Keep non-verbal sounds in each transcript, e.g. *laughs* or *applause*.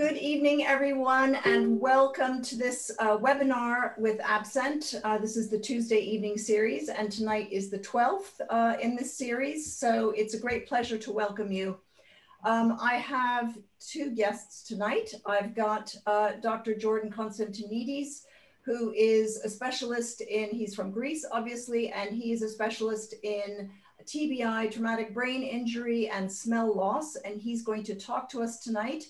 Good evening, everyone, and welcome to this uh, webinar with AbScent. Uh, this is the Tuesday evening series, and tonight is the 12th uh, in this series, so it's a great pleasure to welcome you. Um, I have two guests tonight. I've got uh, Dr. Jordan Konstantinidis, who is a specialist in, he's from Greece, obviously, and he's a specialist in TBI, traumatic brain injury, and smell loss, and he's going to talk to us tonight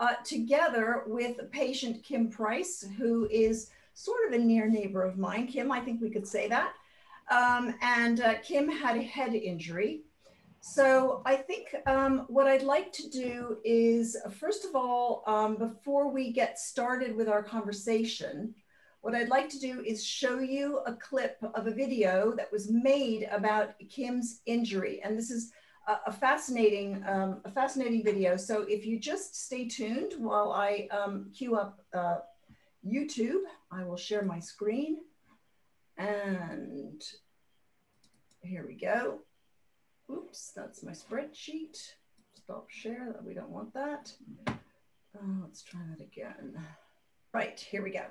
uh, together with patient Kim Price, who is sort of a near neighbor of mine. Kim, I think we could say that. Um, and uh, Kim had a head injury. So I think um, what I'd like to do is, first of all, um, before we get started with our conversation, what I'd like to do is show you a clip of a video that was made about Kim's injury. And this is a, fascinating, um, a fascinating video. So if you just stay tuned while I um, queue up uh, YouTube, I will share my screen. And here we go. Oops, that's my spreadsheet. Stop share, we don't want that. Uh, let's try that again. Right, here we go.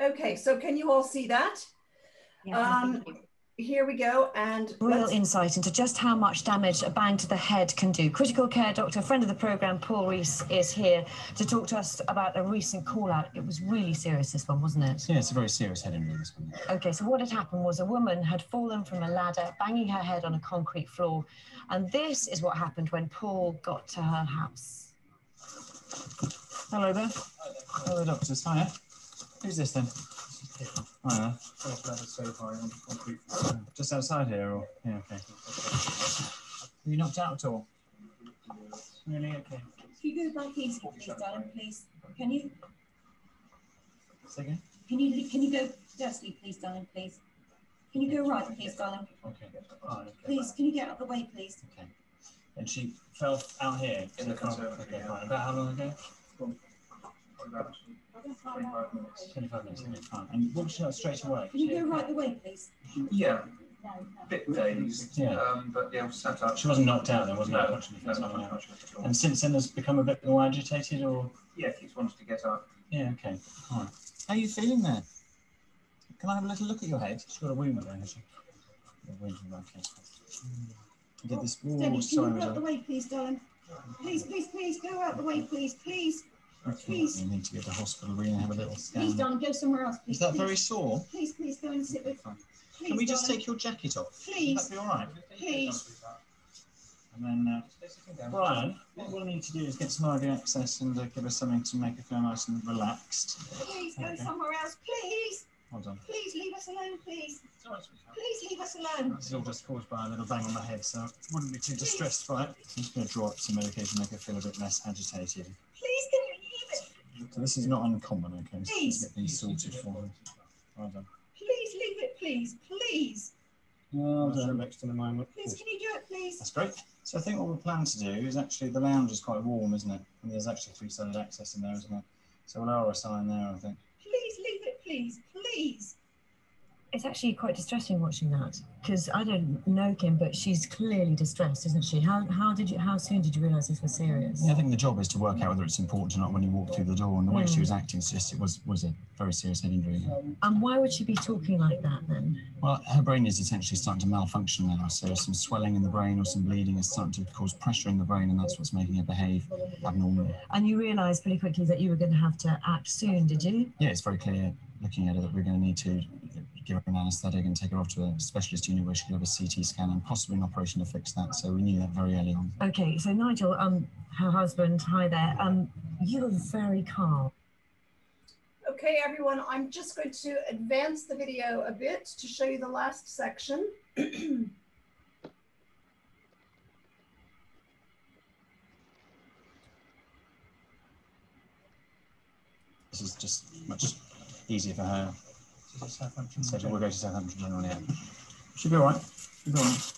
Okay, so can you all see that? Yeah, um, here we go. And real insight into just how much damage a bang to the head can do. Critical care doctor, friend of the program, Paul Rees, is here to talk to us about a recent call out. It was really serious, this one, wasn't it? Yeah, it's a very serious head injury, this one. Okay, so what had happened was a woman had fallen from a ladder, banging her head on a concrete floor. And this is what happened when Paul got to her house. Hello there. Hello, doctors. Hiya. Who's this then? Hi Just outside here, or yeah, okay. Are you knocked out at all? Really? Okay. Can you go back east, please, darling, please? Can you? Say again? Can you can you go dusty, please, darling, please? Can you go right, please, darling? Okay. Oh, okay. Please, can you get out of the way, please? Okay. And she fell out here in the conservatory. Okay, fine. About how long ago? About 25 minutes. 25 minutes, okay, fine. And what was straight away? Can you go right the way, please? Yeah. Bit dazed, yeah. Um, but yeah, sat up. She wasn't knocked out then, wasn't no, it? No, no, and since then has become a bit more agitated or? Yeah, keeps wanting to get up. Yeah, okay. All right. How are you feeling there? Can I have a little look at your head? She's got a wound there, has she? A wound, okay. Get this. Oh, Steady, can you go out the way, please, darling? Please, please, please, go out the way, please, please. Please. You need to get to the hospital. We're going to have a little scan. Please, darling, go somewhere else. Please, Is that please. very sore? Please, please, go and sit with. Please, Can we just darling. take your jacket off? Please. Would that be all right? Please. And then, uh, Brian, what we'll need to do is get some IV access and uh, give us something to make her feel nice and relaxed. Please go okay. somewhere else, please. Hold on. Please leave us alone, please. Please leave us alone. This is all just caused by a little bang on the head, so wouldn't be too distressed by it. I'm just going to draw up some medication, to make her feel a bit less agitated. Please, can you leave it? So this is not uncommon, okay? So please. get these sorted for them. Well done. Please leave it, please, please. Well done. Next in a moment. Please, can you do it, please? That's great. So I think what we plan to do is actually the lounge is quite warm, isn't it? And there's actually three-sided access in there, isn't there? So we'll lower a sign there, I think. Please leave it, please, please it's actually quite distressing watching that because I don't know Kim, but she's clearly distressed, isn't she? How, how did you? How soon did you realise this was serious? Yeah, I think the job is to work out whether it's important or not when you walk through the door, and the way she hmm. was acting suggests it was was a very serious head injury. And why would she be talking like that then? Well, her brain is essentially starting to malfunction now, so some swelling in the brain or some bleeding is starting to cause pressure in the brain, and that's what's making her behave abnormally. And you realised pretty quickly that you were going to have to act soon, did you? Yeah, it's very clear looking at it that we're going to need to give her an anaesthetic and take her off to a specialist unit where she could have a CT scan and possibly an operation to fix that. So we knew that very early on. Okay, so Nigel, um, her husband, hi there. Um, you are very calm. Okay, everyone, I'm just going to advance the video a bit to show you the last section. this is just much easier for her Southampton. So we'll go to Southampton General, yeah. She'll be all right. She'll be all right.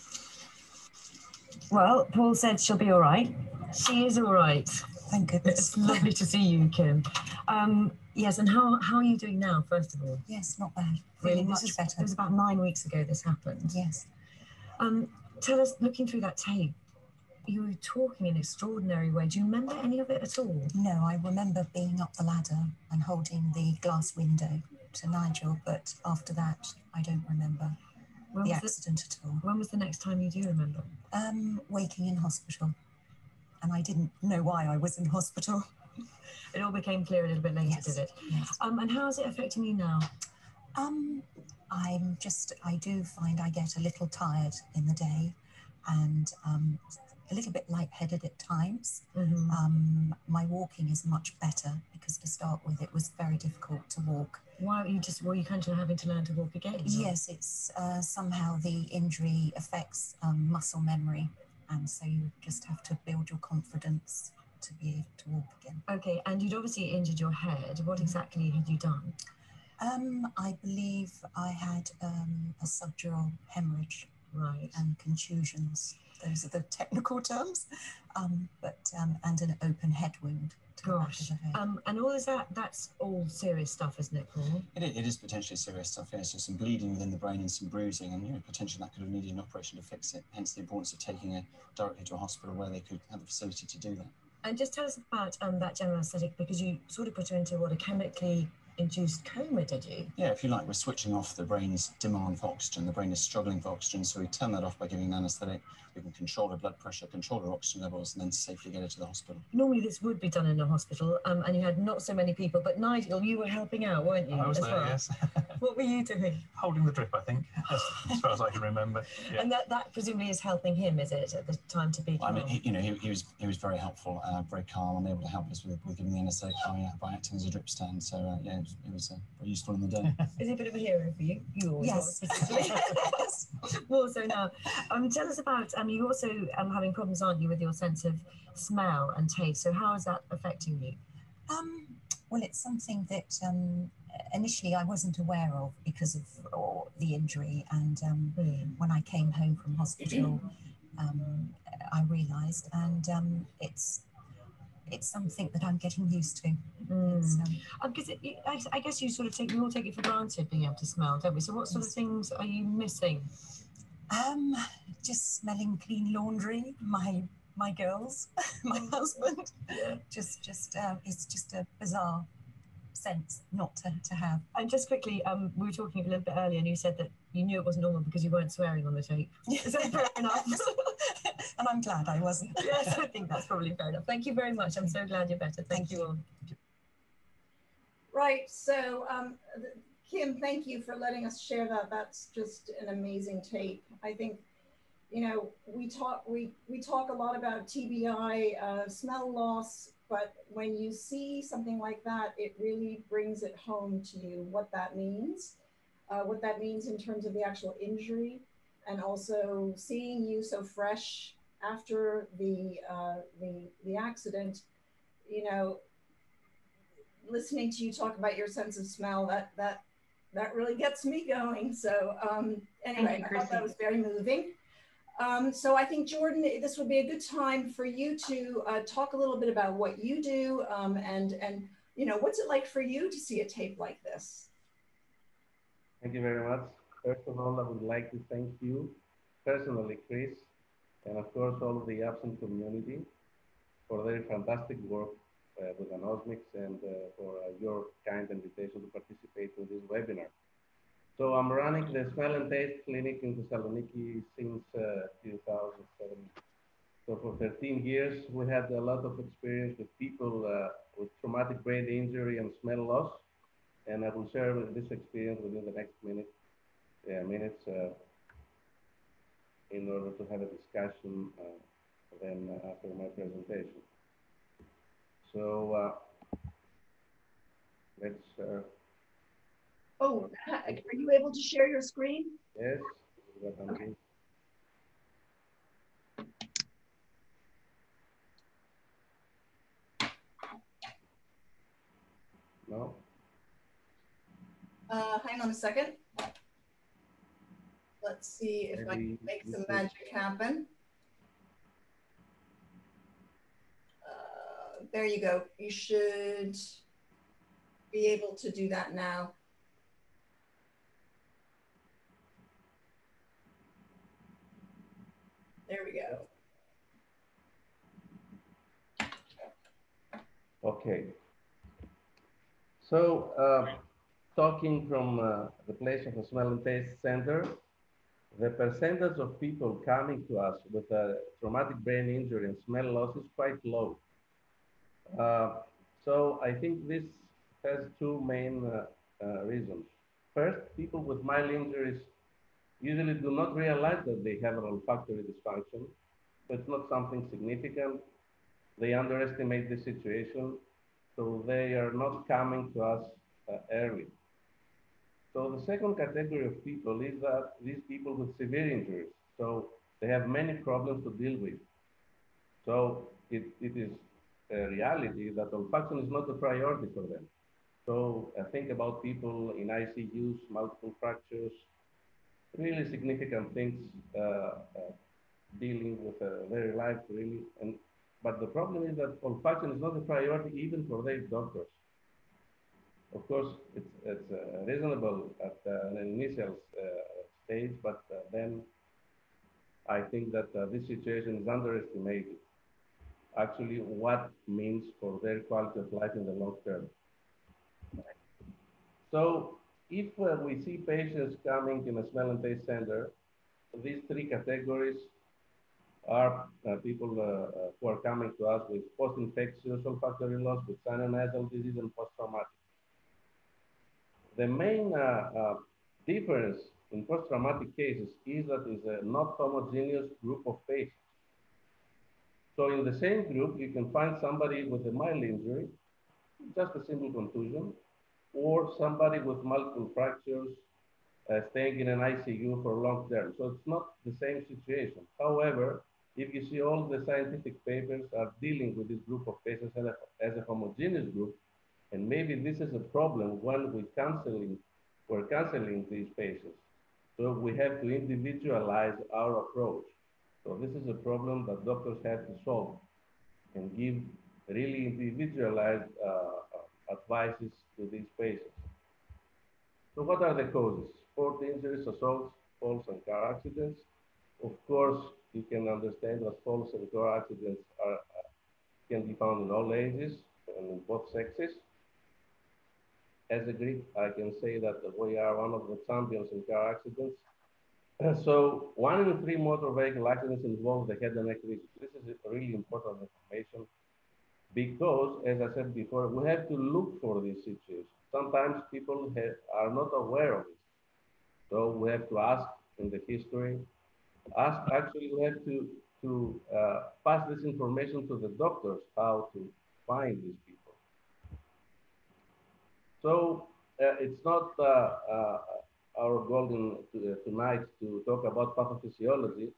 Well, Paul said she'll be all right. She is all right. Thank goodness. It's lovely to see you, Kim. Um, yes, and how, how are you doing now, first of all? Yes, not bad. Really, this is better. It was about nine weeks ago this happened. Yes. Um, tell us, looking through that tape, you were talking in an extraordinary way. Do you remember any of it at all? No, I remember being up the ladder and holding the glass window to Nigel, but after that, I don't remember When the was, the, accident at all. when was the next time you do remember? Um, waking in hospital, and I didn't know why I was in hospital. *laughs* It all became clear a little bit later, Yes. did it? Yes. Um, and how is it affecting you now? Um, I'm just, I do find I get a little tired in the day and um, a little bit lightheaded at times. Mhm. Um, my walking is much better because to start with, it was very difficult to walk. Why were you just were you kind of having to learn to walk again? Yes, it's uh, somehow the injury affects um, muscle memory, and so you just have to build your confidence to be able to walk again. Okay, and you'd obviously injured your head. What exactly had you done? Um, I believe I had um, a subdural hemorrhage Right. and contusions. Those are the technical terms, um, but um, and an open head wound to the back Gosh. of the head. Um, and all is that that's all serious stuff, isn't it, Paul? It, it is potentially serious stuff, yeah. So some bleeding within the brain and some bruising, and you know, potentially that could have needed an operation to fix it. Hence the importance of taking it directly to a hospital where they could have the facility to do that. And just tell us about um, that general aesthetic because you sort of put her into what a chemically induced coma, did you? Yeah, if you like, we're switching off the brain's demand for oxygen. The brain is struggling for oxygen, so we turn that off by giving an anaesthetic. We can control her blood pressure, control her oxygen levels, and then safely get her to the hospital. Normally, this would be done in a hospital, um, and you had not so many people. But Nigel, you were helping out, weren't you? I was as there, well? yes. *laughs* What were you doing? Holding the drip, I think, as, as far as I can remember. Yeah. And that, that presumably is helping him, is it, at the time to be I mean, he, you know, he, he was he was very helpful, uh, very calm, and able to help us with, with giving the anaesthetic by, uh, by acting as a drip stand. So uh, yeah, it was, it was uh, very useful in the day. *laughs* Is he a bit of a hero for you? You always Yes. was. *laughs* More so now. Um, tell us about, um, you also um, having problems, aren't you, with your sense of smell and taste. So how is that affecting you? Um, well, it's something that um, initially I wasn't aware of because of or the injury, and um, when I came home from hospital, *clears throat* um, I realised, and um, it's it's something that I'm getting used to. It's, Mm. um, Because I, I guess you sort of take, we all take it for granted being able to smell, don't we? So what sort of things are you missing? Um, just smelling clean laundry, my my girls, *laughs* my husband. Just just uh, it's just a bizarre sense not to, to have. And just quickly, um, we were talking a little bit earlier, and you said that you knew it wasn't normal because you weren't swearing on the tape. *laughs* Is that fair enough? *laughs* and I'm glad I wasn't. yes, I think that's probably fair enough. Thank you very much. I'm so glad you're better. Thank, Thank you all. Right, so um, Kim, thank you for letting us share that. That's just an amazing tape. I think, you know, we talk we we talk a lot about TBI, uh, smell loss, but when you see something like that, it really brings it home to you what that means, uh, what that means in terms of the actual injury, and also seeing you so fresh after the uh, the the accident. You know, listening to you talk about your sense of smell that that that really gets me going. So um anyway you, i thought that was very moving. Um, so i think jordan this would be a good time for you to uh, talk a little bit about what you do um, and and you know what's it like for you to see a tape like this? Thank you very much. First of all, I would like to thank you personally, Chris, and of course all of the AbScent community for their fantastic work with anosmics and uh, for uh, your kind invitation to participate in this webinar. So I'm running the Smell and Taste Clinic in Thessaloniki since uh, 2007. So for 13 years, we had a lot of experience with people uh, with traumatic brain injury and smell loss and I will share this experience within the next minute, uh, minutes uh, in order to have a discussion uh, then uh, after my presentation. So uh, let's, uh, oh are you able to share your screen yes, this is what I'm doing. No? uh, hang on a second let's see if i can make some magic happen there you go. You should be able to do that now. There we go. Okay. So uh, talking from uh, the place of the smell and taste center, the percentage of people coming to us with a traumatic brain injury and smell loss is quite low. Uh, so I think this has two main uh, uh, reasons. First, people with mild injuries usually do not realize that they have an olfactory dysfunction. So it's not something significant. They underestimate the situation. So they are not coming to us uh, early. So the second category of people is that these people with severe injuries. So they have many problems to deal with. So it, it is reality that olfaction is not a priority for them. So I think about people in ICUs, multiple fractures, really significant things uh, uh, dealing with a very life really. And but the problem is that olfaction is not a priority even for their doctors. Of course, it's, it's uh, reasonable at uh, an initial uh, stage, but uh, then I think that this situation is underestimated. Actually, what means for their quality of life in the long term. So if uh, we see patients coming in a smell and taste center, these three categories are uh, people uh, uh who are coming to us with post-infectious olfactory loss, with sinonasal disease and post-traumatic. The main uh, uh, difference in post-traumatic cases is that it's a not homogeneous group of patients. So in the same group, you can find somebody with a mild injury, just a simple contusion, or somebody with multiple fractures uh, staying in an ICU for long term. So it's not the same situation. However, if you see all the scientific papers are dealing with this group of patients as a, as a homogeneous group, and maybe this is a problem when we we're counseling these patients. So we have to individualize our approach. So this is a problem that doctors have to solve and give really individualized uh, advices to these patients. So what are the causes? Sport injuries, assaults, falls and car accidents. Of course, you can understand that falls and car accidents are, uh, can be found in all ages and in both sexes as a Greek, I can say that we are one of the champions in car accidents. So one in three motor vehicle accidents involve the head and neck region. This is really important information because, as I said before, we have to look for these situations. Sometimes people have, are not aware of it. So we have to ask in the history. Ask, actually, we have to, to uh, pass this information to the doctors how to find these people. So uh, it's not uh, uh, our goal in, tonight to talk about pathophysiology,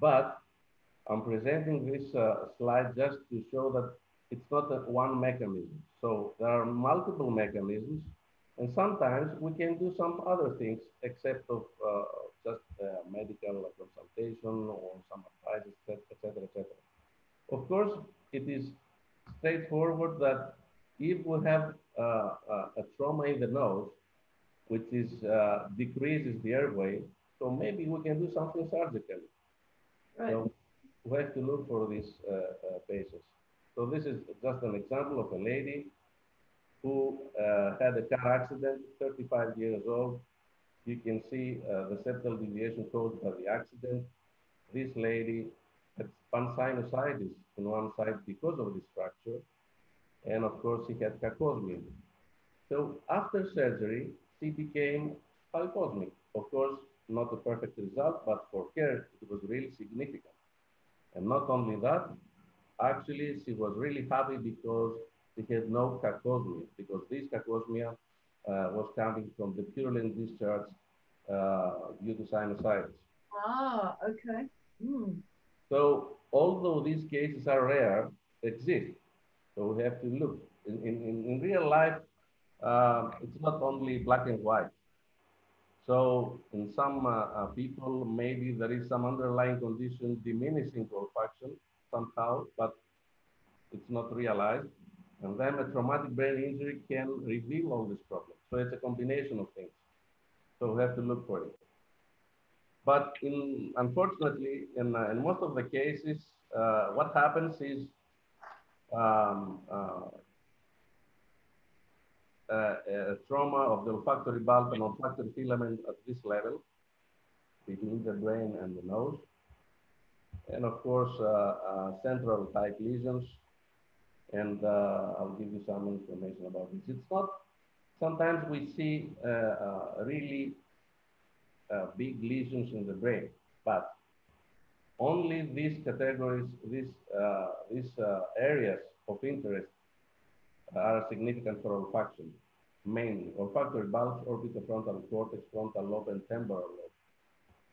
but I'm presenting this slide just to show that it's not one mechanism. So there are multiple mechanisms, and sometimes we can do some other things except of uh, just uh, medical consultation or some advice, etc., etc. Of course, it is straightforward that if we have uh, uh, a trauma in the nose, which is uh, decreases the airway, so maybe we can do something surgically. Right. So we have to look for these patients. So this is just an example of a lady who uh, had a car accident, 35 years old. You can see uh, the septal deviation caused by the accident. This lady had sinusitis in one side because of this fracture. And of course, he had cacosmia. So after surgery, she became hyposmic. Of course, not a perfect result, but for her, it was really significant. And not only that, actually, she was really happy because she had no cacosmia, because this cacosmia uh, was coming from the purulent discharge uh, due to sinusitis. Ah, okay. Mm. So although these cases are rare, exist. So we have to look. In, in, in real life, uh, it's not only black and white. So in some uh, uh, people, maybe there is some underlying condition diminishing olfaction somehow, but it's not realized. And then a traumatic brain injury can reveal all these problems. So it's a combination of things. So we have to look for it. But in, unfortunately, in, uh, in most of the cases, uh, what happens is um, uh, trauma of the olfactory bulb and olfactory filament at this level between the brain and the nose. And of course, uh, uh, central type lesions. And uh, I'll give you some information about this. It's not, sometimes we see really big lesions in the brain, but only these categories, these, these areas of interest are significant for olfaction, mainly olfactory bulbs, orbitofrontal cortex, frontal lobe, and temporal lobe.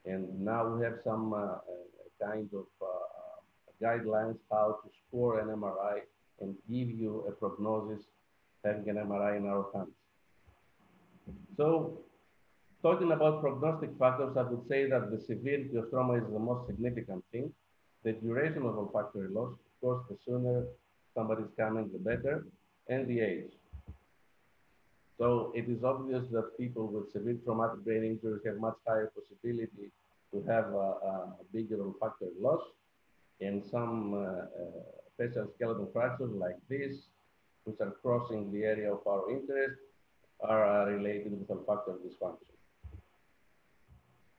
And now we have some uh, kind of uh, uh, guidelines how to score an MRI and give you a prognosis having an MRI in our hands. So talking about prognostic factors, I would say that the severity of trauma is the most significant thing. The duration of olfactory loss, of course, the sooner somebody's coming, the better, and the age. So it is obvious that people with severe traumatic brain injuries have much higher possibility to have a, a bigger olfactory loss. And some uh, uh, facial skeletal fractures like this, which are crossing the area of our interest, are uh, related with olfactory dysfunction.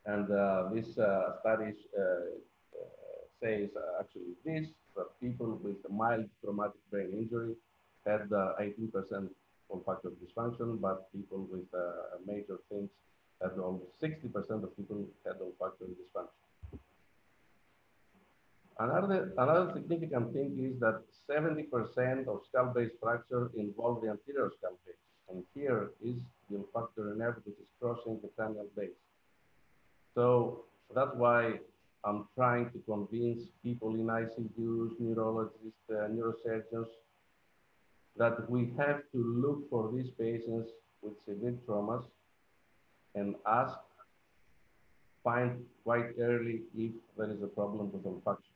And uh, this uh, study uh, says actually this, that people with mild traumatic brain injury had 18% olfactory dysfunction, but people with major things had almost 60% of people had olfactory dysfunction. Another, another significant thing is that 70% of skull-base fracture involve the anterior skull base. And here is the olfactory nerve which is crossing the cranial base. So that's why I'm trying to convince people in ICUs, neurologists, uh, neurosurgeons, that we have to look for these patients with severe traumas and ask, find quite early if there is a problem with olfaction.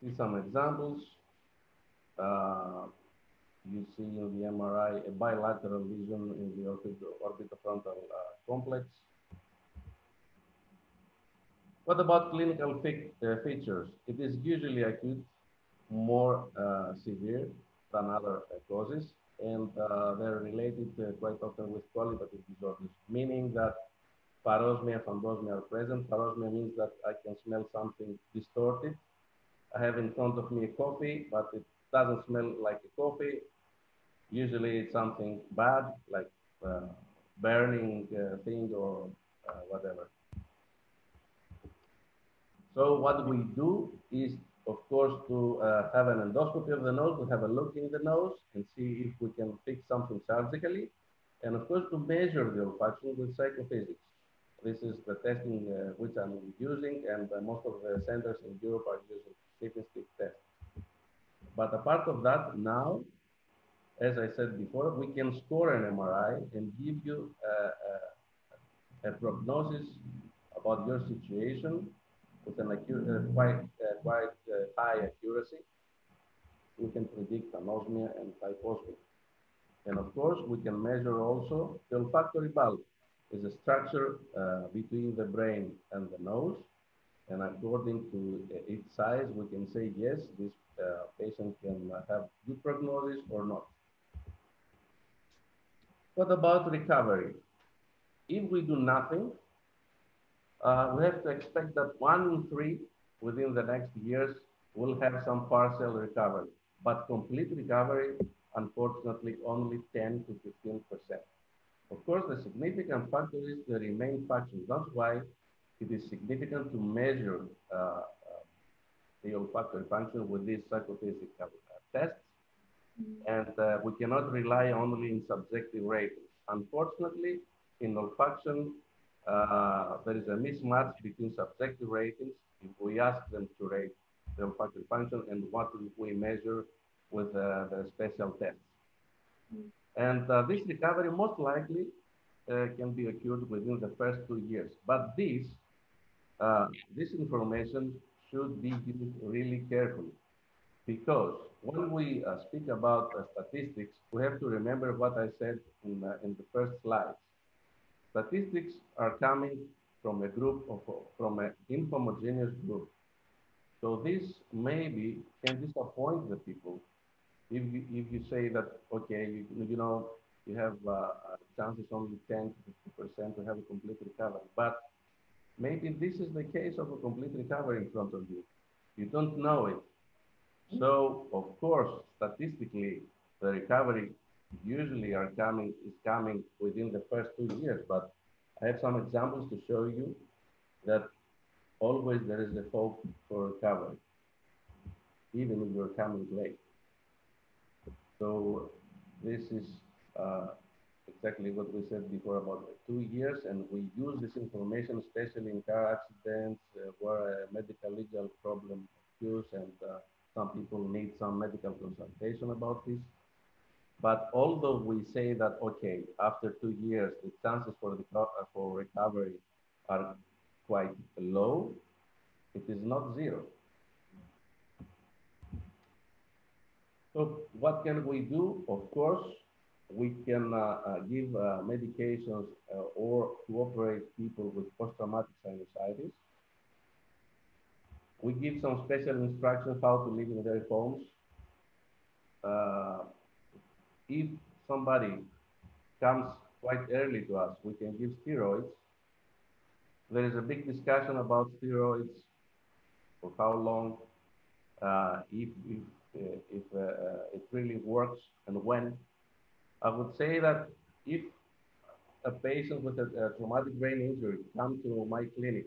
See some examples. Uh, you see in the MRI a bilateral lesion in the orbitofrontal uh, complex. What about clinical uh, features? It is usually acute, more uh, severe than other uh, causes, and uh, they're related quite often with qualitative disorders, meaning that parosmia, phantosmia are present. Parosmia means that I can smell something distorted. I have in front of me a coffee, but it doesn't smell like a coffee. Usually it's something bad, like uh, burning uh, thing or uh, whatever. So what we do is, of course, to uh, have an endoscopy of the nose, to have a look in the nose and see if we can fix something surgically. And of course, to measure the olfaction with psychophysics. This is the testing uh, which I'm using, and uh, most of the centers in Europe are using sniff stick test. But apart of that, now as I said before, we can score an MRI and give you a, a, a prognosis about your situation with an uh, quite, uh, quite uh, high accuracy. We can predict anosmia and hyposmia. And of course, we can measure also the olfactory bulb is a structure uh, between the brain and the nose. And according to its size, we can say, yes, this uh, patient can have good prognosis or not. What about recovery? If we do nothing, uh, we have to expect that one in three within the next years will have some partial recovery, but complete recovery, unfortunately, only 10 to 15%. Of course, the significant factor is the remain function. That's why it is significant to measure uh, uh, the olfactory function with these psychophysical tests and uh, we cannot rely only in subjective ratings. Unfortunately, in olfaction, uh, there is a mismatch between subjective ratings if we ask them to rate the olfactory function and what we measure with uh, the special tests. Mm. And uh, this recovery most likely uh, can be occurred within the first two years. But this, uh, this information should be used really carefully because when we uh, speak about uh, statistics, we have to remember what I said in, uh, in the first slide. Statistics are coming from a group of, from an inhomogeneous group. So this maybe can disappoint the people if you, if you say that, okay, you, you know, you have uh, uh chances only 10 to 50% to have a complete recovery, but maybe this is the case of a complete recovery in front of you. You don't know it. So of course, statistically, the recovery usually are coming is coming within the first two years. But I have some examples to show you that always there is a hope for recovery, even if you're coming late. So this is uh, exactly what we said before about two years, and we use this information especially in car accidents uh, where a medical legal problem occurs and uh, some people need some medical consultation about this. But although we say that, okay, after two years, the chances for, the, for recovery are quite low, it is not zero. So what can we do? Of course, we can uh, uh, give uh, medications uh, or cooperate people with post-traumatic sinusitis. We give some special instructions how to live in their homes. Uh, if somebody comes quite early to us, we can give steroids. There is a big discussion about steroids for how long, uh, if, if, uh, if uh, it really works and when. I would say that if a patient with a, a traumatic brain injury comes to my clinic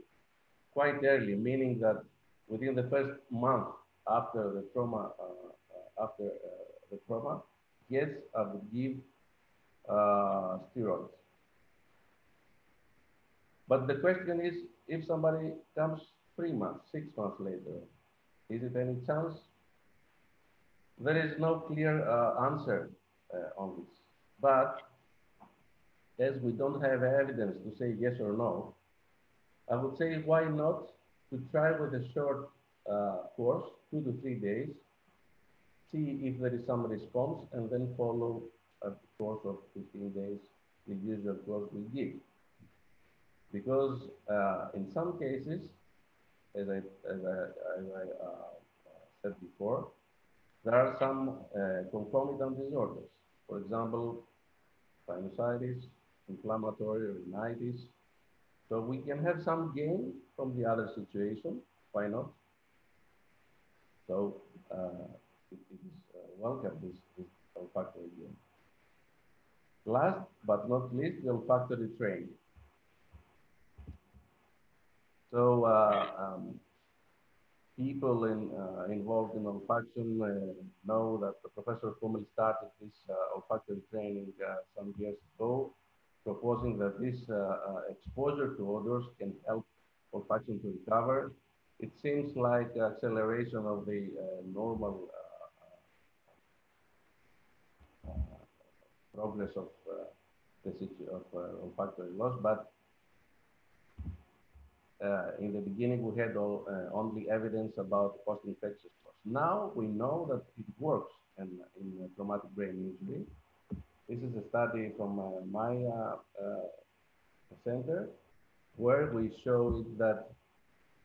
quite early, meaning that within the first month after the trauma, uh, after uh, the trauma, yes, I would give uh, steroids. But the question is, if somebody comes three months, six months later, is it any chance? There is no clear uh, answer uh, on this. But as we don't have evidence to say yes or no, I would say why not to try with a short uh, course, two to three days, see if there is some response, and then follow a course of 15 days, the usual course we give. Because uh, in some cases, as I, as I, as I uh, said before, there are some uh, concomitant disorders. For example, sinusitis, inflammatory rhinitis. So we can have some gain from the other situation. Why not? So uh, it, is uh, welcome, this, this olfactory gain. Last but not least, the olfactory training. So uh, um, people in, uh, involved in olfaction uh, know that the Professor Hummel started this uh, olfactory training uh, some years ago, proposing that this uh, uh, exposure to odors can help olfaction to recover. It seems like acceleration of the normal progress of the of olfactory loss, but uh, in the beginning, we had all, uh, only evidence about post-infectious loss. Now we know that it works in, in traumatic brain injury. This is a study from uh, my uh, uh, center where we showed that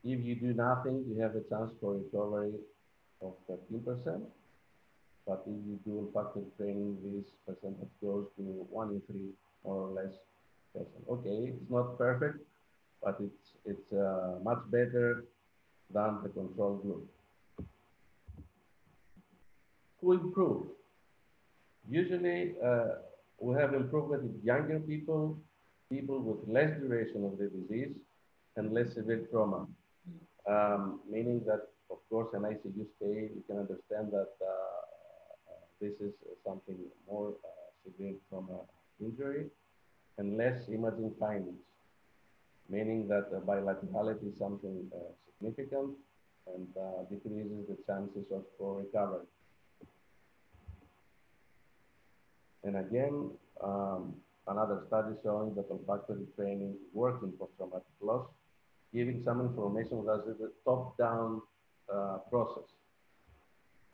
if you do nothing, you have a chance for recovery of 13%. But if you do olfactory training, this percentage goes to one in three, more or less. Percent. Okay, it's not perfect, but it's, it's uh, much better than the control group. To improve, usually uh, we have improvement in younger people, people with less duration of the disease and less severe trauma. Um, meaning that, of course, an ICU stay, you can understand that uh, this is something more uh, severe trauma injury and less imaging findings meaning that bilaterality is something uh, significant and uh, decreases the chances of recovery. And again, um, another study showing that olfactory training works in post-traumatic loss, giving some information that is a top-down uh, process.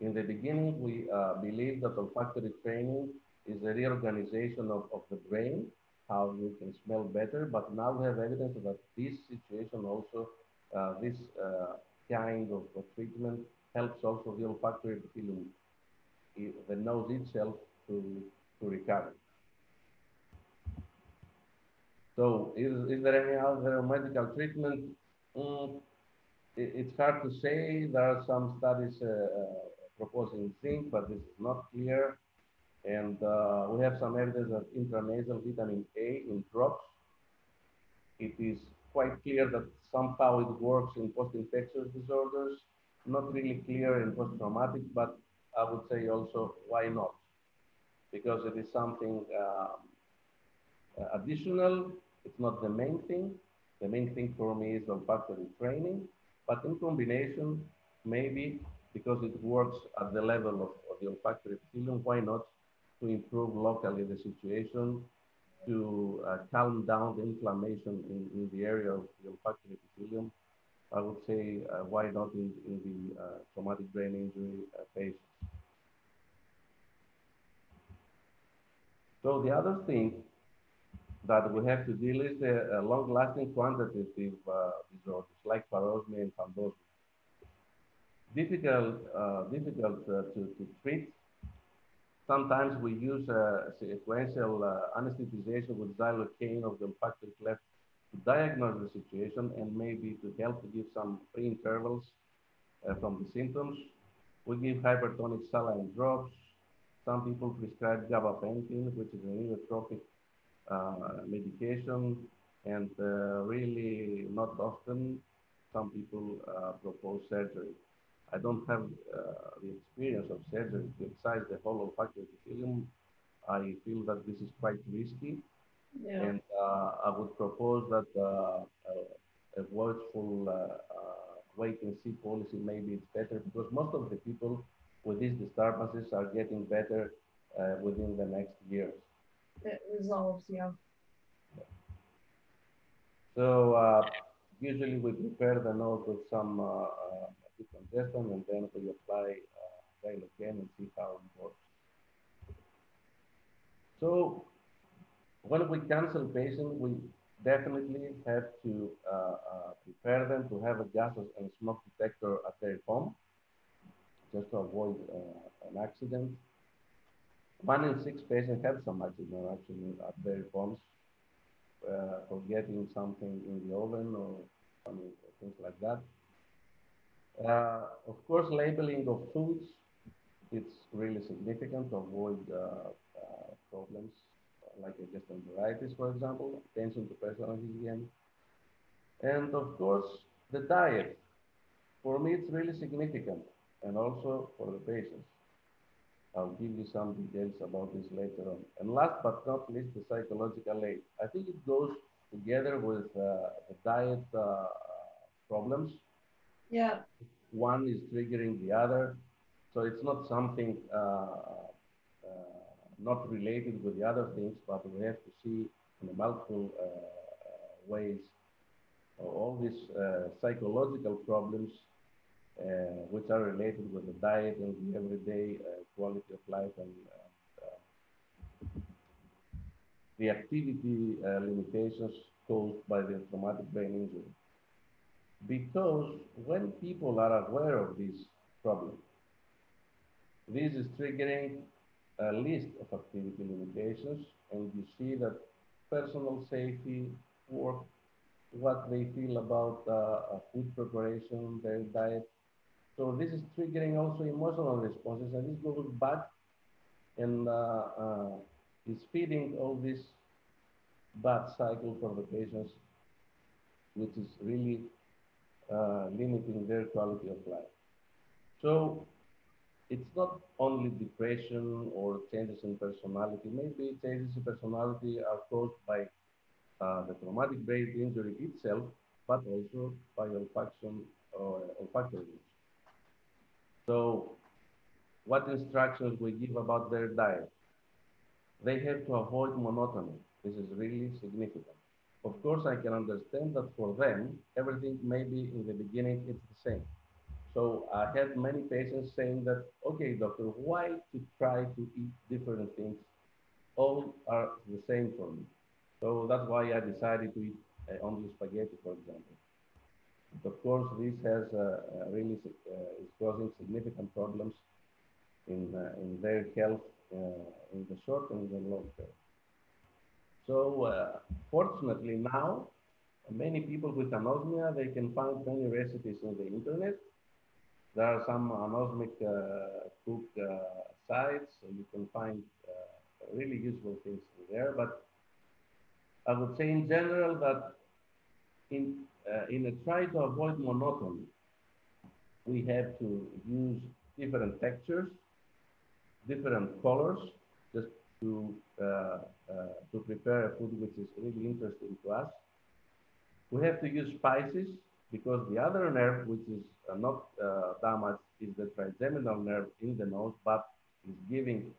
In the beginning, we uh, believe that olfactory training is a reorganization of, of the brain how you can smell better. But now we have evidence that this situation also, uh, this uh, kind of, of, treatment helps also the olfactory epithelium the nose itself to, to recover. So is, is there any other medical treatment? Mm, it, it's hard to say. There are some studies uh, uh, proposing zinc, but this is not clear. And uh, we have some evidence of intranasal vitamin A in drops. It is quite clear that somehow it works in post-infectious disorders. Not really clear in post-traumatic, but I would say also why not? Because it is something um, additional. It's not the main thing. The main thing for me is olfactory training, but in combination, maybe because it works at the level of, of the olfactory epithelium, why not to improve locally the situation, to uh, calm down the inflammation in, in the area of the olfactory epithelium. I would say, uh, why not in, in the uh, traumatic brain injury uh, patients? So the other thing that we have to deal is the uh, long-lasting quantitative uh, disorders like parosmia and phantosmia. Difficult, uh, difficult uh, to, to treat. Sometimes we use a sequential uh, anesthetization with xylocaine of the olfactory cleft to diagnose the situation and maybe to help to give some free intervals uh, from the symptoms. We give hypertonic saline drops. Some people prescribe gabapentin, which is an inotropic uh, medication, and uh, really not often some people uh, propose surgery. I don't have uh, the experience of surgery to excise the whole olfactory epithelium. I feel that this is quite risky. Yeah. And uh, I would propose that uh, a watchful wait and see policy maybe it's better because most of the people with these disturbances are getting better uh, within the next years it resolves, yeah. So uh, usually we prepare the nose with some decongestant and then we apply uh, and see how it works. So when we cancel patient, we definitely have to uh, uh, prepare them to have a gas and smoke detector at their home just to avoid uh, an accident. One in six patients have some accident actually at their homes uh, for getting something in the oven or some things like that. Uh, of course, labeling of foods, it's really significant to avoid uh, uh problems like varieties, for example, attention to personal hygiene. And of course, the diet. For me, it's really significant and also for the patients. I'll give you some details about this later on. And last but not least, the psychological aid. I think it goes together with uh, the diet uh, problems. Yeah. One is triggering the other. So it's not something uh, uh not related with the other things, but we have to see in multiple uh, uh, ways all these psychological problems uh, which are related with the diet and the everyday uh, quality of life and uh, the activity limitations caused by the traumatic brain injury. Because when people are aware of this problem, this is triggering a list of activity limitations, and you see that personal safety, work, what they feel about uh, food preparation, their diet, so this is triggering also emotional responses, and this goes back and uh, uh, is feeding all this bad cycle for the patients, which is really uh, limiting their quality of life. So it's not only depression or changes in personality. Maybe changes in personality are caused by uh, the traumatic brain injury itself, but also by olfaction or olfactory so what instructions we give about their diet? They have to avoid monotony. This is really significant. Of course, I can understand that for them, everything maybe in the beginning it's the same. So I had many patients saying that, okay, doctor, why to try to eat different things? All are the same for me. So that's why I decided to eat uh, only spaghetti, for example. But of course, this has uh, uh really uh, is causing significant problems in, in their health in the short and the long term. So uh, fortunately now, many people with anosmia, they can find many recipes on the internet. There are some anosmic uh, cook uh, sites, so you can find uh, really useful things in there. But I would say in general that in, uh, in a try to avoid monotony, we have to use different textures, different colors, just to, to prepare a food which is really interesting to us. We have to use spices because the other nerve, which is uh, not uh, damaged, is the trigeminal nerve in the nose, but is giving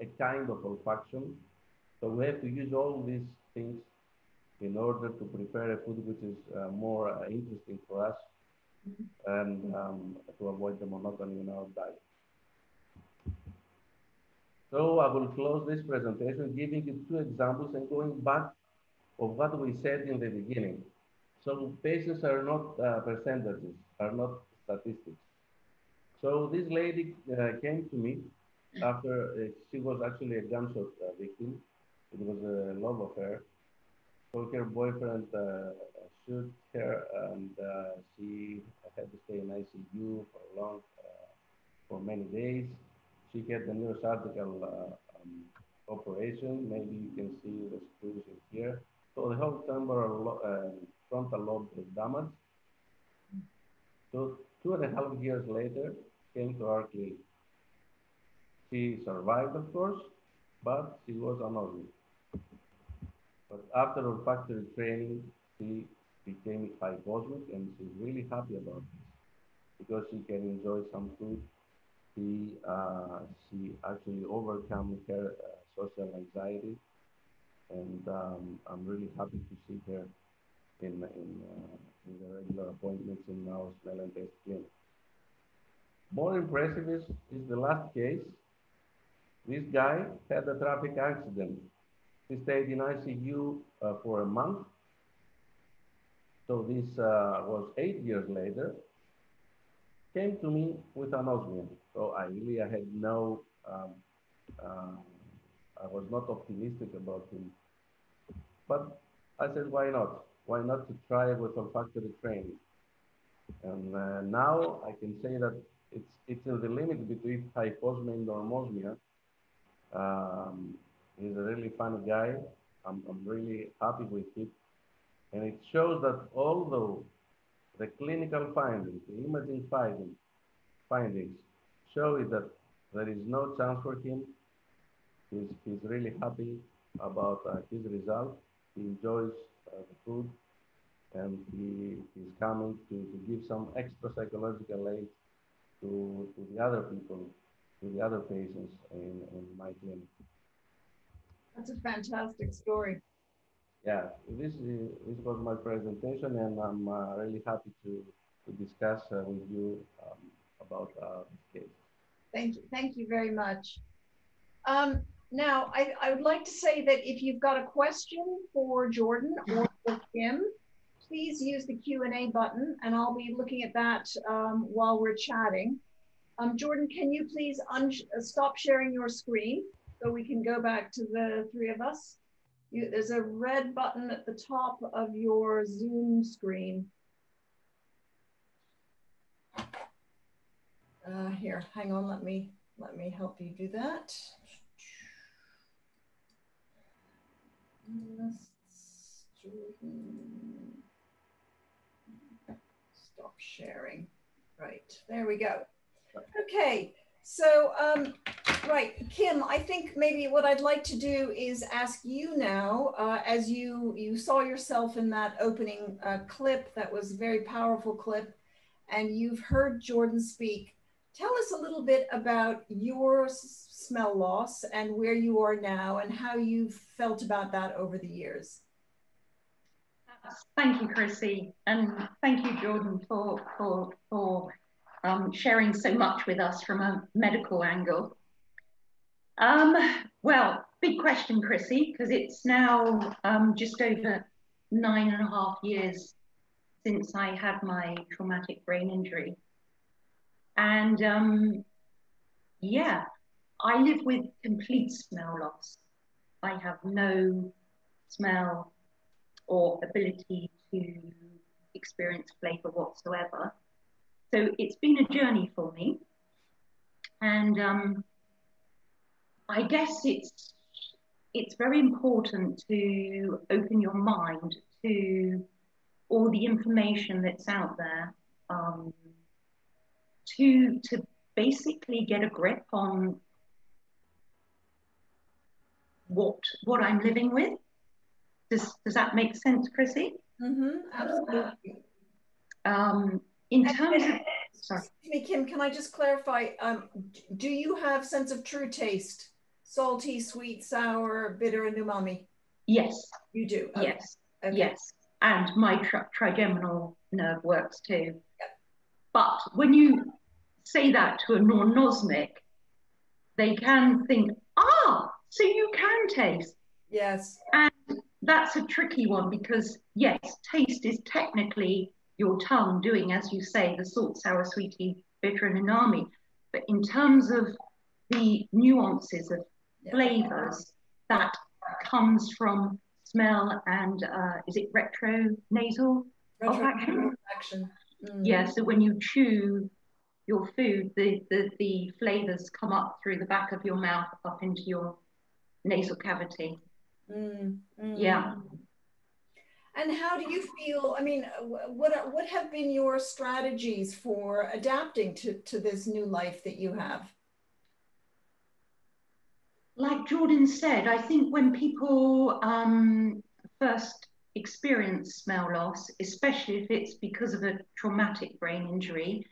a kind of olfaction. So we have to use all these things in order to prepare a food which is uh, more uh, interesting for us and um, to avoid the monotony in our diet. So I will close this presentation giving you two examples and going back of what we said in the beginning. So patients are not uh, percentages, are not statistics. So this lady uh, came to me after uh, she was actually a gunshot uh, victim. It was a love affair. So her boyfriend uh, shoot her and uh, she had to stay in ICU for long, for many days. She had a neurosurgical um, operation. Maybe you can see the screws in here. So the whole temporal frontal lobe was damaged. So two and a half years later, came to our clinic. She survived, of course, but she was anosmic. But after olfactory training, she became hyposmic and she's really happy about this because she can enjoy some food. She, uh, she actually overcome her uh, social anxiety and um, I'm really happy to see her in, in, uh, in the regular appointments in our smell and taste clinic. More impressive is, is the last case. This guy had a traffic accident. He stayed in ICU uh, for a month. So this uh, was eight years later. Came to me with anosmia. So I really I had no, um, uh, I was not optimistic about him. But I said, why not? Why not to try with olfactory training? And uh, now I can say that it's, it's in the limit between hyposmia and normosmia. Um, he's a really funny guy. I'm, I'm really happy with it. And it shows that although the clinical findings, the imaging findings, findings show it that there is no chance for him, he's, he's really happy about uh, his result. He enjoys uh, the food and he is coming to, to give some extra psychological aid to, to the other people, to the other patients in, in my clinic. That's a fantastic story. Yeah, this, is, this was my presentation and I'm uh, really happy to, to discuss uh, with you um, about uh, this case. Thank you. Thank you very much. Um, now, I, I would like to say that if you've got a question for Jordan or for Kim, please use the Q&A button and I'll be looking at that um, while we're chatting. Um, Jordan, can you please stop sharing your screen so we can go back to the three of us? You, there's a red button at the top of your Zoom screen. Uh, here, hang on, let me, let me help you do that. Stop sharing. Right, there we go. Okay, so, um, right, Kim, I think maybe what I'd like to do is ask you now, uh, as you, you saw yourself in that opening uh, clip, that was a very powerful clip, and you've heard Jordan speak. Tell us a little bit about your smell loss and where you are now and how you've felt about that over the years. Thank you, Chrissy, and thank you, Jordan, for for for um, sharing so much with us from a medical angle. Um, well, big question, Chrissy, because it's now um, just over nine and a half years since I had my traumatic brain injury. And um, yeah, I live with complete smell loss. I have no smell or ability to experience flavor whatsoever. So it's been a journey for me. And um, I guess it's it's very important to open your mind to all the information that's out there um, to to basically get a grip on what what I'm living with. Does does that make sense, Chrissy? Mm-hmm, absolutely. Um, in terms of *laughs* sorry. Excuse me, Kim, can I just clarify? Um, do you have sense of true taste? Salty, sweet, sour, bitter, and umami? Yes. You do? Okay. Yes. Okay. Yes. And my tri trigeminal nerve works too. Yep. But when you say that to a non-nosmic, they can think, ah, so you can taste. Yes. And that's a tricky one because yes, taste is technically your tongue doing, as you say, the salt, sour, sweetie, bitter, and umami. But in terms of the nuances of flavors, that comes from smell and uh, is it retronasal olfaction? olfaction. Mm. Yeah, so when you chew your food, the, the, the flavors come up through the back of your mouth up into your nasal cavity. Mm, mm. Yeah. And how do you feel? I mean, what what have been your strategies for adapting to, to this new life that you have? Like Jordan said, I think when people um, first experience smell loss, especially if it's because of a traumatic brain injury,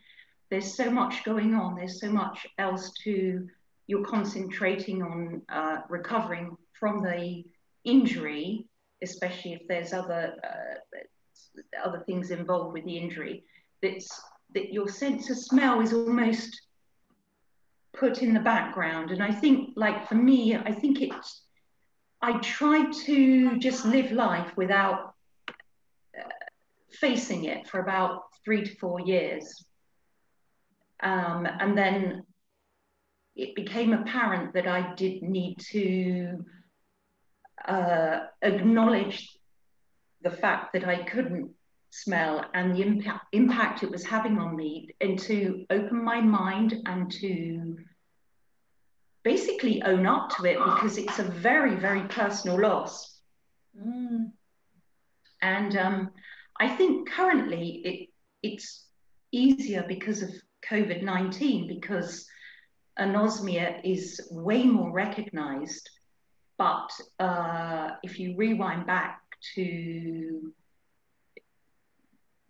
there's so much going on. There's so much else to you're concentrating on uh, recovering from the injury, especially if there's other uh, other things involved with the injury. That's that your sense of smell is almost put in the background. And I think, like for me, I think it's I try to just live life without uh, facing it for about three to four years. Um, and then it became apparent that I did need to uh, acknowledge the fact that I couldn't smell and the impact, impact it was having on me, and to open my mind and to basically own up to it because it's a very, very personal loss. Mm. And um, I think currently it, it's easier because of COVID 19 because anosmia is way more recognized. But uh, if you rewind back to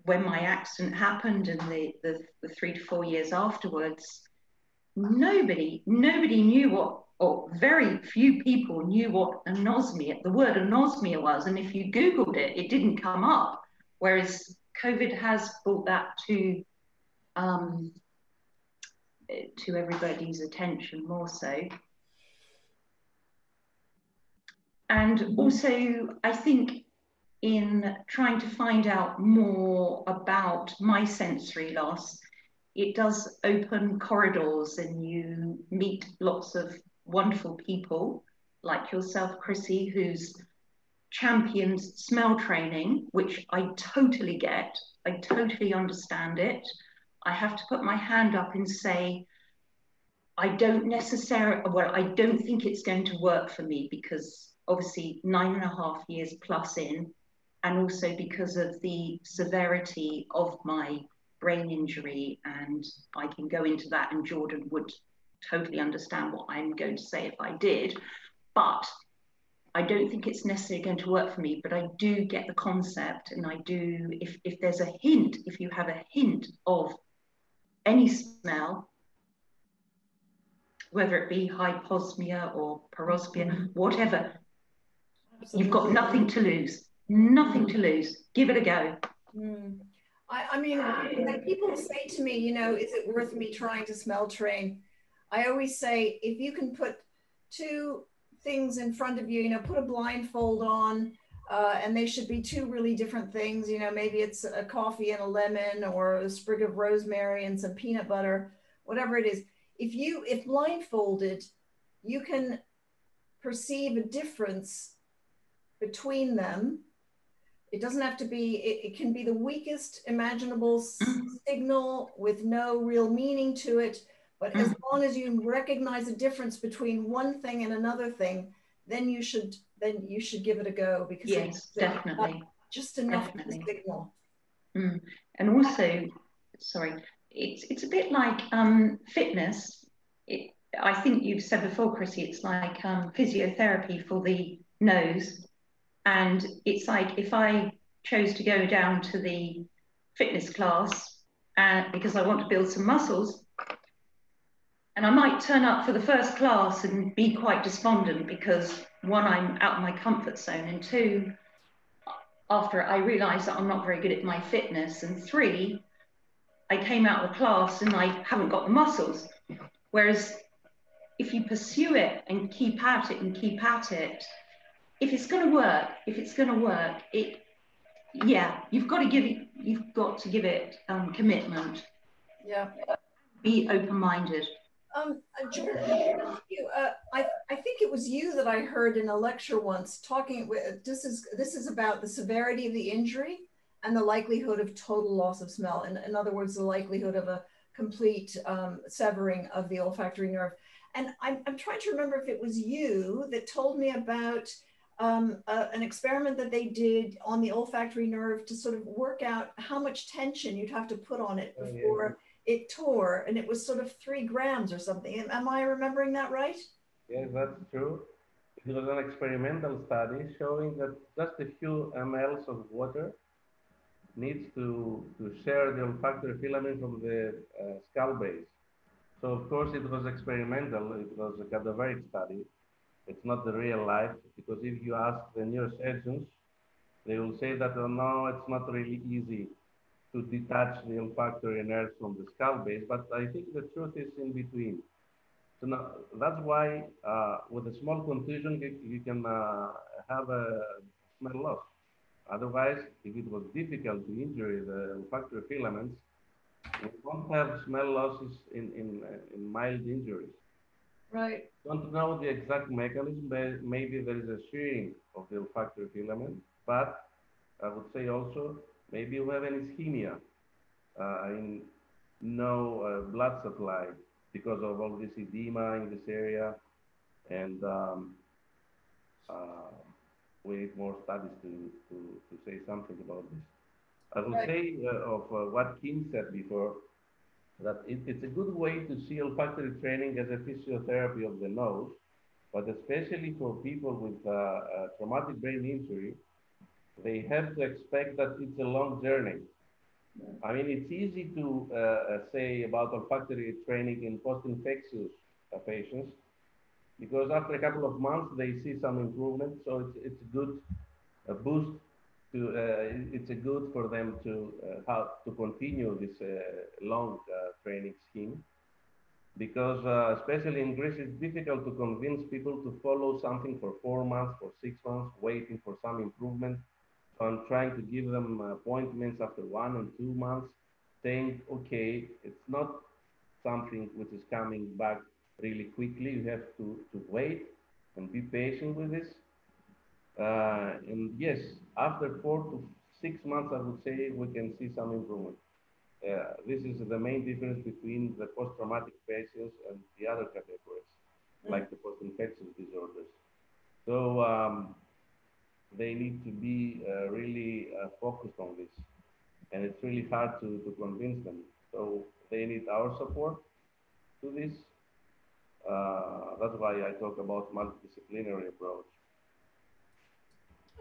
when my accident happened and the, the, the, three to four years afterwards, nobody, nobody knew what, or very few people knew what anosmia, the word anosmia was. And if you Googled it, it didn't come up. Whereas COVID has brought that to um, to everybody's attention more so. And mm-hmm. also, I think in trying to find out more about my sensory loss, it does open corridors and you meet lots of wonderful people like yourself, Chrissy, who's championed smell training, which I totally get. I totally understand it. I have to put my hand up and say, I don't necessarily, well, I don't think it's going to work for me because obviously nine and a half years plus in, and also because of the severity of my brain injury. And I can go into that, and Jordan would totally understand what I'm going to say if I did. But I don't think it's necessarily going to work for me, but I do get the concept. And I do, if, if there's a hint, if you have a hint of any smell, whether it be hyposmia or parosmia, mm-hmm. whatever, Absolutely. you've got nothing to lose. Nothing to lose. Give it a go. Mm. I, I mean, when people say to me, you know, is it worth me trying to smell train? I always say, if you can put two things in front of you, you know, put a blindfold on, uh, and they should be two really different things. You know, maybe it's a coffee and a lemon or a sprig of rosemary and some peanut butter, whatever it is. if you, if blindfolded, you can perceive a difference between them. It doesn't have to be, it, it can be the weakest imaginable Mm-hmm. signal with no real meaning to it. But as Mm-hmm. long as you recognize a difference between one thing and another thing, then you should then you should give it a go because Yes, it's definitely. just enough Definitely. signal. Mm. And also, sorry, it's it's a bit like um, fitness. It, I think you've said before, Chrissy, it's like um, physiotherapy for the nose. And it's like if I chose to go down to the fitness class uh, because I want to build some muscles, and I might turn up for the first class and be quite despondent because one, I'm out of my comfort zone, and two, after I realised that I'm not very good at my fitness, and three, I came out of the class and I haven't got the muscles. Whereas if you pursue it and keep at it and keep at it, if it's going to work, if it's going to work, it, yeah, you've got to give it, you've got to give it um, commitment. Yeah. Be open-minded. Um, uh, Jordan, uh, I, I think it was you that I heard in a lecture once talking with this is this is about the severity of the injury and the likelihood of total loss of smell. In, in other words, the likelihood of a complete um, severing of the olfactory nerve. And I'm, I'm trying to remember if it was you that told me about um, uh, an experiment that they did on the olfactory nerve to sort of work out how much tension you'd have to put on it Oh, yeah. It tore, and it was sort of three grams or something. Am- Am I remembering that right? Yes, that's true. It was an experimental study showing that just a few mLs of water needs to, to share the olfactory filament from the uh, skull base. So of course it was experimental, it was a cadaveric study. It's not the real life because if you ask the neurosurgeons, they will say that oh, no, it's not really easy to detach the olfactory nerves from the skull base, but I think the truth is in between. So now, that's why uh, with a small contusion, you, you can uh, have a smell loss. Otherwise, if it was difficult to injure the olfactory filaments, we won't have smell losses in, in, uh, in mild injuries. Right. Don't know the exact mechanism, but maybe there is a shearing of the olfactory filament, but I would say also maybe we have an ischemia uh, in no uh, blood supply because of all this edema in this area. And um, uh, we need more studies to, to, to say something about this. I will Right. say uh, of uh, what Kim said before, that it, it's a good way to see olfactory training as a physiotherapy of the nose, but especially for people with uh, traumatic brain injury, they have to expect that it's a long journey. I mean, it's easy to uh, uh, say about olfactory training in post-infectious uh, patients because after a couple of months they see some improvement. So it's it's a good uh, boost to uh, it's a good for them to uh, how to continue this long training scheme because especially in Greece it's difficult to convince people to follow something for four months, for six months, waiting for some improvement. So I'm trying to give them appointments after one and two months, saying, okay, it's not something which is coming back really quickly. You have to, to wait and be patient with this. Uh, and yes, after four to six months, I would say we can see some improvement. Uh, this is the main difference between the post-traumatic patients and the other categories, like the post-infectious disorders. So um, they need to be uh, really uh, focused on this. And it's really hard to, to convince them. So they need our support to this. Uh, that's why I talk about multidisciplinary approach.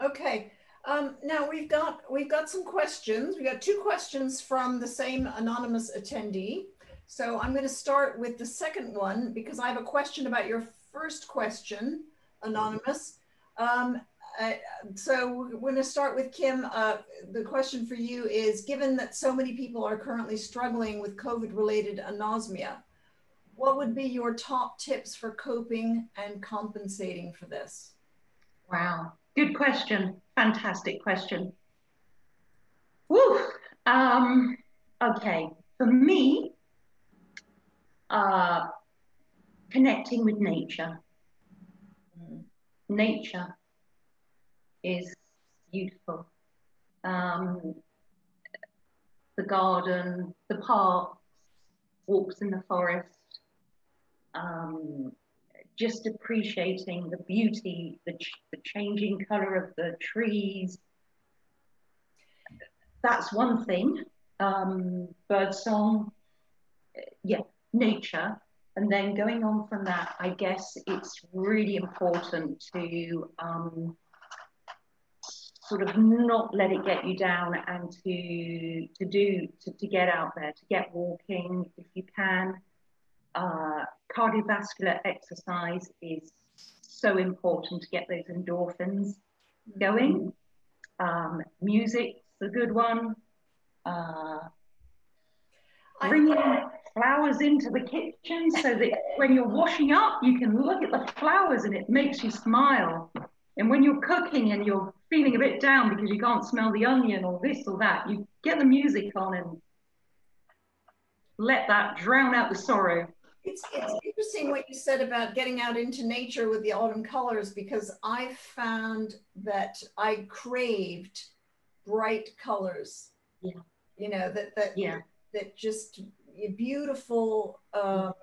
Okay. Um, now we've got we've got some questions. We got two questions from the same anonymous attendee. So I'm going to start with the second one because I have a question about your first question, anonymous. Um, uh, so we're going to start with Kim. Uh, the question for you is: Given that so many people are currently struggling with COVID-related anosmia, what would be your top tips for coping and compensating for this? Wow, good question. Fantastic question. Woo. Um, okay, for me, uh, connecting with nature. Nature is beautiful. Um, the garden, the park, walks in the forest, um, just appreciating the beauty, the, ch the changing color of the trees. That's one thing. Um, bird song, yeah, nature. And then going on from that, I guess it's really important to um, sort of not let it get you down and to to do to, to get out there, to get walking if you can. Uh, cardiovascular exercise is so important to get those endorphins going. Um, music's a good one. Uh, bringing flowers into the kitchen so that when you're washing up, you can look at the flowers and it makes you smile. And when you're cooking and you're feeling a bit down because you can't smell the onion or this or that, you get the music on and let that drown out the sorrow. It's, it's interesting what you said about getting out into nature with the autumn colors because I found that I craved bright colors. Yeah. You know, that, that, yeah. that just beautiful, um,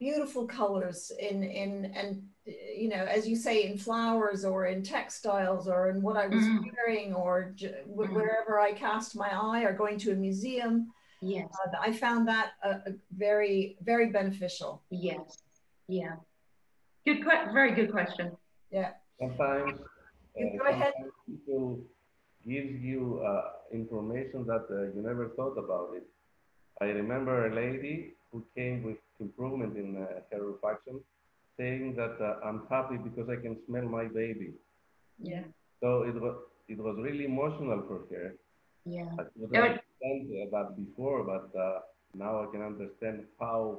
beautiful colors in, in, and, you know, as you say, in flowers or in textiles or in what I was mm. wearing or mm. wherever I cast my eye or going to a museum Yes. Uh, I found that uh, very, very beneficial. Yes. Yeah. Good, very good question. Yeah. Sometimes, uh, go ahead. people gives you uh, information that uh, you never thought about it. I remember a lady who came with improvement in uh, her olfaction, saying that I'm happy because I can smell my baby. Yeah. So it was it was really emotional for her. Yeah. I would understand that before, but uh, now I can understand how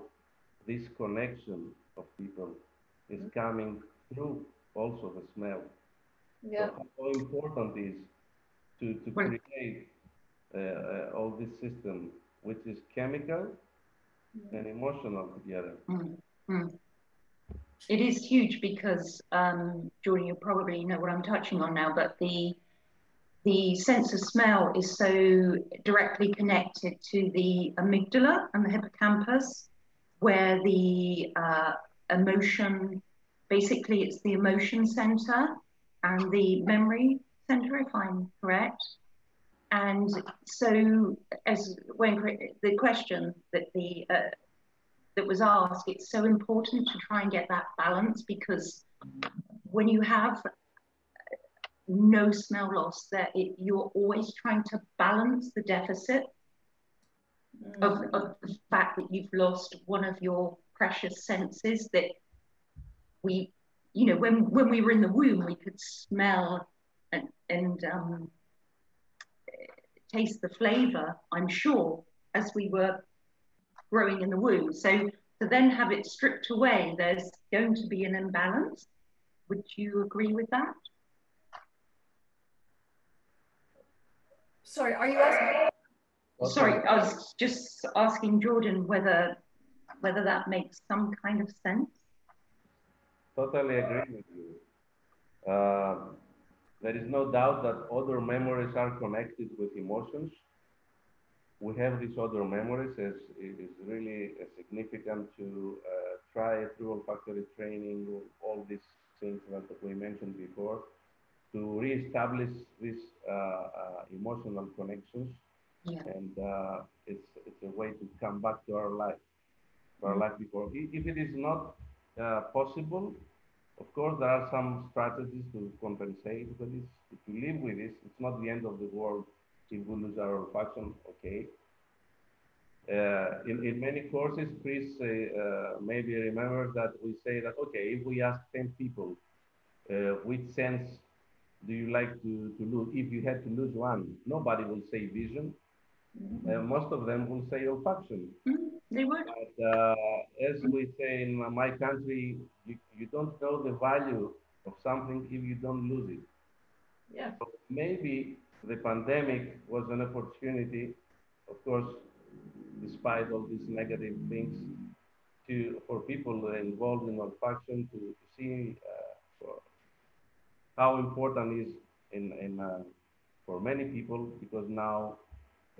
this connection of people is mm-hmm. coming through also the smell. Yeah. So how important is to, to create uh, uh, all this system, which is chemical mm. and emotional together. Mm. It is huge because, um, Jordan, you probably know what I'm touching on now, but the the sense of smell is so directly connected to the amygdala and the hippocampus, where the uh, emotion, basically, it's the emotion center and the memory center, if I'm correct. And so, as when the question that the uh, that was asked, it's so important to try and get that balance because when you have no smell loss that it, you're always trying to balance the deficit mm. of, of the fact that you've lost one of your precious senses that we you know when when we were in the womb we could smell and, and um, taste the flavor i'm sure as we were growing in the womb so to then have it stripped away there's going to be an imbalance would you agree with that Sorry, are you asking? Sorry, I was just asking Jordan whether whether that makes some kind of sense. Totally agree with you. Uh, there is no doubt that other memories are connected with emotions. We have these other memories as it is really significant to uh, try through olfactory training, all these things that we mentioned before, to reestablish these uh, uh, emotional connections. Yeah. And uh, it's, it's a way to come back to our life, to our mm-hmm. life before. If it is not possible, of course, there are some strategies to compensate for this. To live with this, it's not the end of the world if we lose our olfaction, okay. Uh, in, in many courses, Chris uh, uh, maybe remembers that we say that, okay, if we ask 10 people which sense do you like to, to lose? If you had to lose one, nobody will say vision. Mm-hmm. Uh, most of them will say olfaction. Mm-hmm. They would. But, uh, as we say in my country, you, you don't know the value of something if you don't lose it. Yeah. So maybe the pandemic was an opportunity, of course, despite all these negative things, to for people involved in olfaction to, to see uh, how important is in, in uh, for many people because now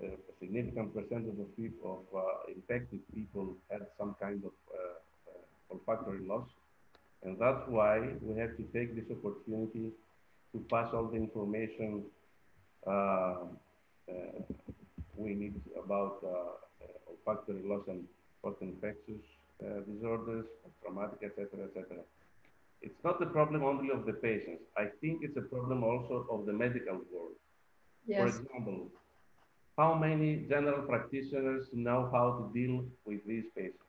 uh, a significant percentage of people of uh, infected people had some kind of uh, olfactory loss, and that's why we have to take this opportunity to pass all the information we need about olfactory loss and post-infectious uh, disorders, traumatic, etc., etc. It's not the problem only of the patients. I think it's a problem also of the medical world. Yes. For example, how many general practitioners know how to deal with these patients?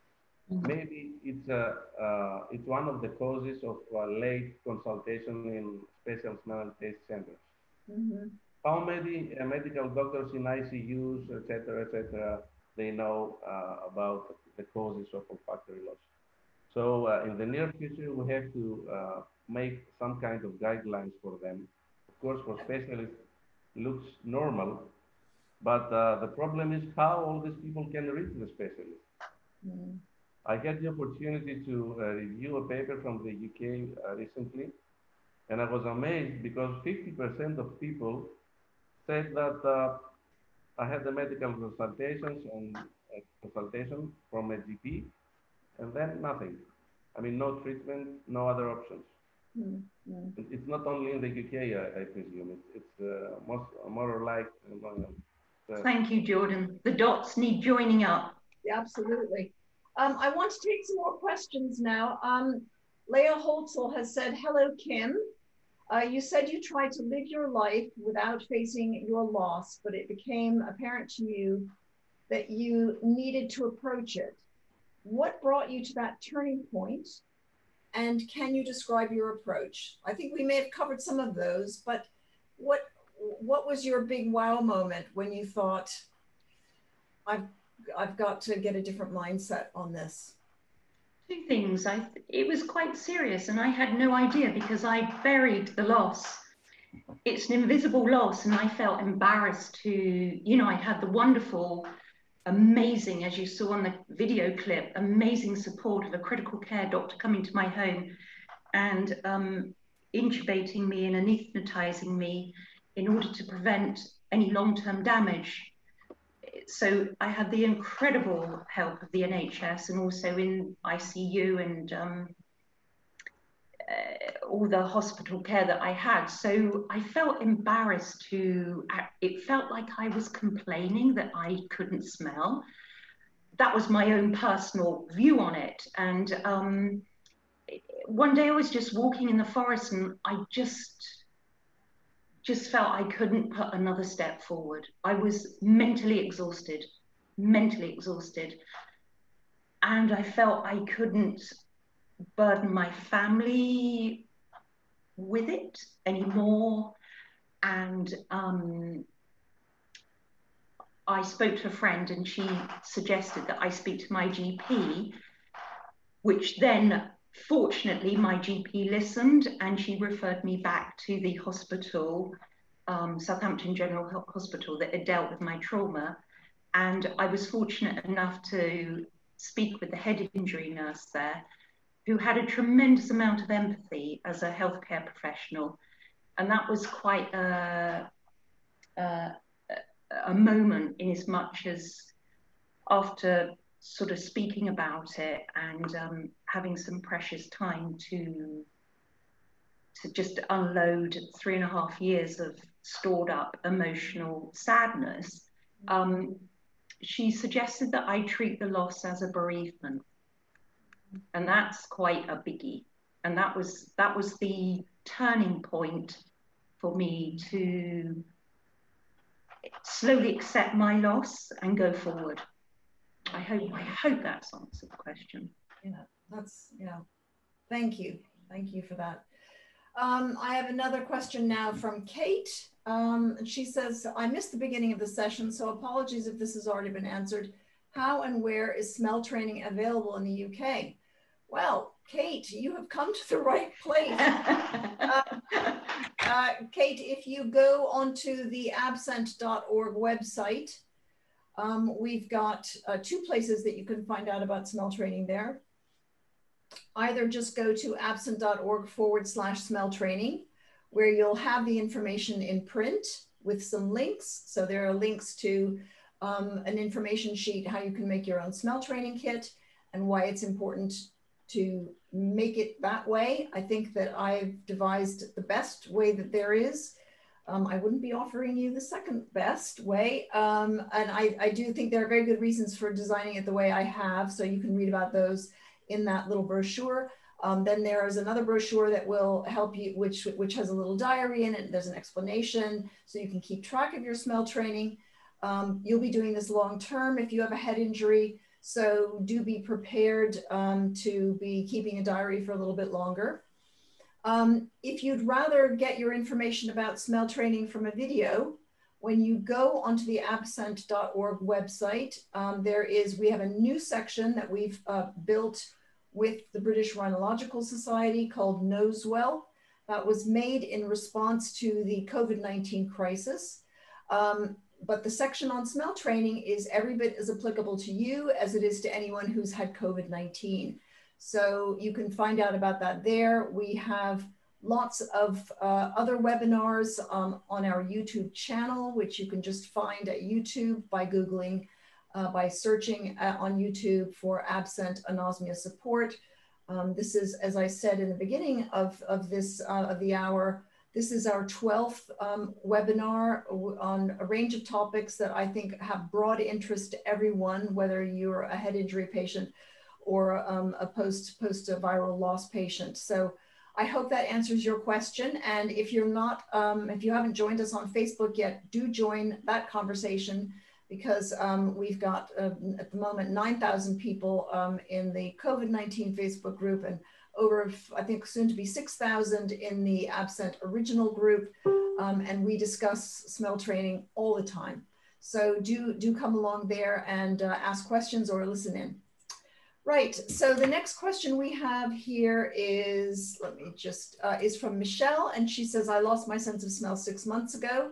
Mm -hmm. Maybe it's, a, uh, it's one of the causes of uh, late consultation in special smell and taste centers. Mm -hmm. How many uh, medical doctors in ICUs, etc., etc., they know uh, about the causes of olfactory loss? So uh, in the near future, we have to uh, make some kind of guidelines for them. Of course, for specialists, looks normal, but uh, the problem is how all these people can reach the specialist. Mm. I had the opportunity to uh, review a paper from the UK recently, and I was amazed because 50% of people said that uh, I had the medical consultations and uh, consultation from a GP, and then nothing. I mean, no treatment, no other options. Mm, mm. It's not only in the UK, I, I presume. It's, it's uh, most, more or like Thank you, Jordan. The dots need joining up. Yeah, absolutely. Um, I want to take some more questions now. Um, Leah Holtzel has said, hello, Kim. Uh, you said you tried to live your life without facing your loss, but it became apparent to you that you needed to approach it. What brought you to that turning point? And can you describe your approach? I think we may have covered some of those, but what what was your big wow moment when you thought, I've, I've got to get a different mindset on this? Two things. I it was quite serious, and I had no idea because I buried the loss. It's an invisible loss, and I felt embarrassed to, you know, I had the wonderful, amazing, as you saw on the video clip, amazing support of a critical care doctor coming to my home and um, intubating me and anesthetizing me in order to prevent any long-term damage. So I had the incredible help of the NHS and also in ICU and um, uh, all the hospital care that I had. So I felt embarrassed to, it felt like I was complaining that I couldn't smell. That was my own personal view on it. And um, one day I was just walking in the forest and I just just felt I couldn't put another step forward. I was mentally exhausted, mentally exhausted. And I felt I couldn't burden my family with it anymore. And um, I spoke to a friend and she suggested that I speak to my GP, which then Fortunately, my GP listened and she referred me back to the hospital, um, Southampton General Hospital, that had dealt with my trauma. And I was fortunate enough to speak with the head injury nurse there, who had a tremendous amount of empathy as a healthcare professional. And that was quite a, a, a moment in as much as after sort of speaking about it and um, having some precious time to to just unload three and a half years of stored up emotional sadness, um, she suggested that I treat the loss as a bereavement, and that's quite a biggie. And that was that was the turning point for me to slowly accept my loss and go forward. I hope I hope that's answered the question. Yeah, that's yeah. Thank you, thank you for that. Um, I have another question now from Kate. Um, she says, I missed the beginning of the session, so apologies if this has already been answered. How and where is smell training available in the UK? Well, Kate, you have come to the right place. uh, *laughs* uh, Kate, if you go onto the abscent.org website, um, we've got uh, two places that you can find out about smell training there. either just go to abscent.org forward slash smell training, where you'll have the information in print with some links. So there are links to um, an information sheet, how you can make your own smell training kit and why it's important to make it that way. I think that I've devised the best way that there is. Um, I wouldn't be offering you the second best way. Um, and I, I do think there are very good reasons for designing it the way I have. So you can read about those in that little brochure. Um, then there is another brochure that will help you, which, which has a little diary in it. There's an explanation so you can keep track of your smell training. Um, you'll be doing this long term if you have a head injury. So do be prepared um, to be keeping a diary for a little bit longer. Um, if you'd rather get your information about smell training from a video, when you go onto the abscent.org website, um, there is, we have a new section that we've uh, built with the British Rhinological Society called Nosewell. That was made in response to the COVID-19 crisis. Um, but the section on smell training is every bit as applicable to you as it is to anyone who's had COVID-19. So you can find out about that there. We have lots of uh, other webinars um, on our YouTube channel, which you can just find at YouTube by Googling, uh, by searching uh, on YouTube for AbScent anosmia support. Um, this is, as I said in the beginning of, of this, uh, of the hour, this is our 12th um, webinar on a range of topics that I think have broad interest to everyone, whether you're a head injury patient or um, a post, post-viral loss patient. So I hope that answers your question. And if you're not, um, if you haven't joined us on Facebook yet, do join that conversation because um, we've got uh, at the moment 9,000 people um, in the COVID-19 Facebook group and over, I think, soon to be 6,000 in the AbScent original group. Um, and we discuss smell training all the time. So do, do come along there and uh, ask questions or listen in. Right, so the next question we have here is, let me just, uh, is from Michelle. And she says, I lost my sense of smell six months ago.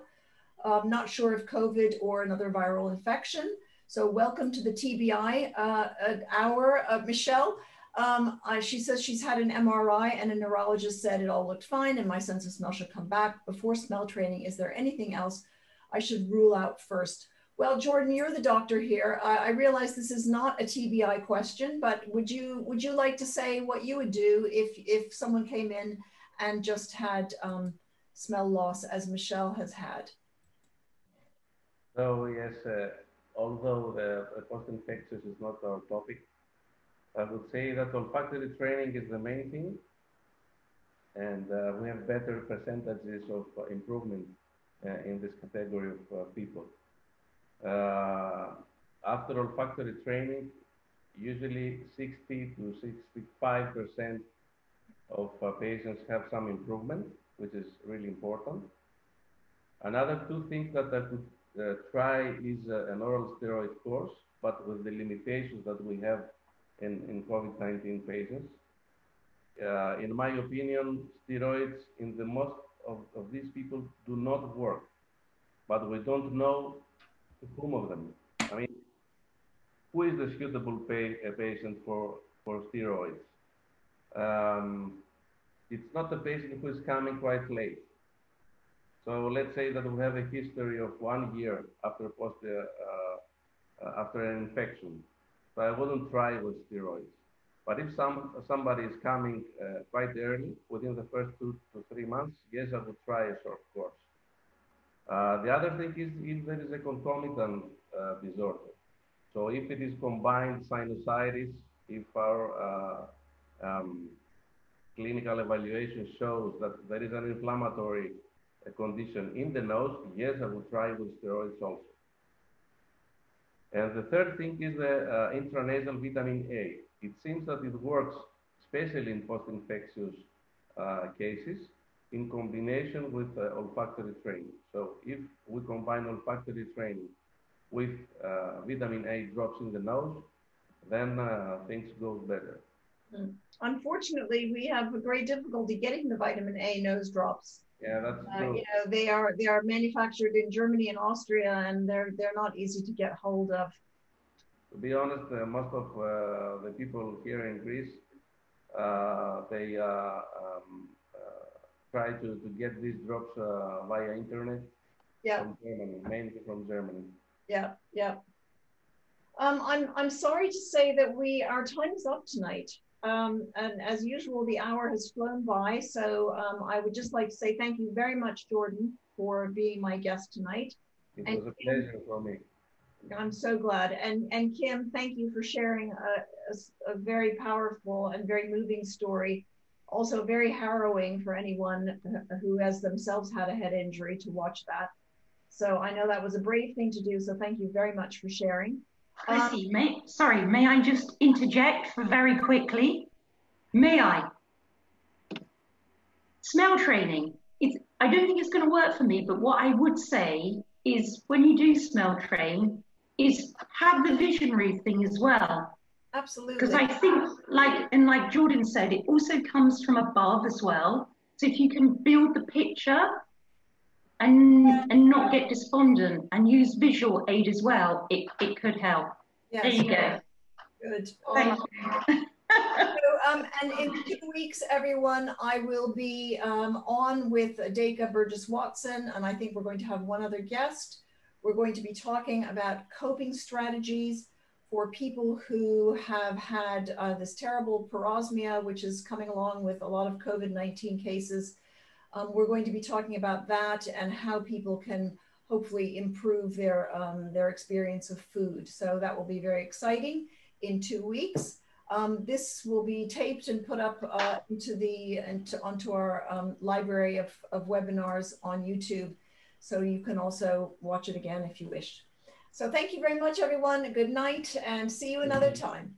I'm not sure if COVID or another viral infection. So welcome to the TBI uh, hour, uh, Michelle. Um, uh, she says she's had an MRI and a neurologist said it all looked fine and my sense of smell should come back. Before smell training, is there anything else I should rule out first? Well, Jordan, you're the doctor here. Uh, I realize this is not a TBI question, but would you would you like to say what you would do if if someone came in and just had um, smell loss, as Michelle has had? So yes, uh, although the, the post-infectious is not our topic, I would say that olfactory training is the main thing, and uh, we have better percentages of uh, improvement uh, in this category of uh, people. Uh, after olfactory training, usually 60 to 65 percent of uh, patients have some improvement, which is really important. Another two things that I could try is an oral steroid course, but with the limitations that we have in, in COVID-19 patients. Uh, in my opinion, steroids in the most of, of these people do not work, but we don't know whom of them. I mean, who is the suitable pay, patient for, for steroids? Um, it's not a patient who is coming quite late. So let's say that we have a history of one year after post, uh, uh, after an infection. So I wouldn't try with steroids. But if some somebody is coming uh, quite early, within the first two to three months, yes, I would try a short course. Uh, the other thing is if there is a concomitant uh, disorder. So if it is combined sinusitis, if our uh, um, clinical evaluation shows that there is an inflammatory condition in the nose, yes, I would try with steroids also. And the third thing is the uh, intranasal vitamin A. It seems that it works, especially in post-infectious uh, cases, in combination with uh, olfactory training. So if we combine olfactory training with uh, vitamin A drops in the nose, then uh, things go better. Hmm. Unfortunately, we have a great difficulty getting the vitamin A nose drops. Yeah, that's uh, true. you know, they are they are manufactured in Germany and Austria, and they're they're not easy to get hold of. To be honest, uh, most of uh, the people here in Greece uh, they uh, um, try to, to get these drops uh, via internet Yeah. from Germany, mainly from Germany. Yeah, yeah. Um, I'm I'm sorry to say that we our time is up tonight. Um, and as usual, the hour has flown by. So um, I would just like to say thank you very much, Jordan, for being my guest tonight. It And- was a pleasure for me. I'm so glad. And and Kim, thank you for sharing a a very powerful and very moving story. Also very harrowing for anyone who- has themselves had a head injury to watch that. So I know that was a brave thing to do. So thank you very much for sharing. Chrissy, may, sorry, may I just interject for very quickly? May I? Smell training. It's, I don't think it's going to work for me, but what I would say is when you do smell train, is have the visionary thing as well. Absolutely. Because I think, like, and like Jordan said, it also comes from above as well. So if you can build the picture and and not get despondent and use visual aid as well, it, it could help. Yes. There you go. Good. Thank you. so, um, and in two weeks, everyone, I will be um, on with Duika Burges Watson, and I think we're going to have one other guest. We're going to be talking about coping strategies for people who have had uh, this terrible parosmia, which is coming along with a lot of COVID 19 cases. Um, we're going to be talking about that and how people can hopefully improve their, um, their experience of food. So that will be very exciting in two weeks. Um, this will be taped and put up uh, into the into, onto our um, library of, of webinars on YouTube. So you can also watch it again if you wish. So thank you very much, everyone. Good night and see you another time.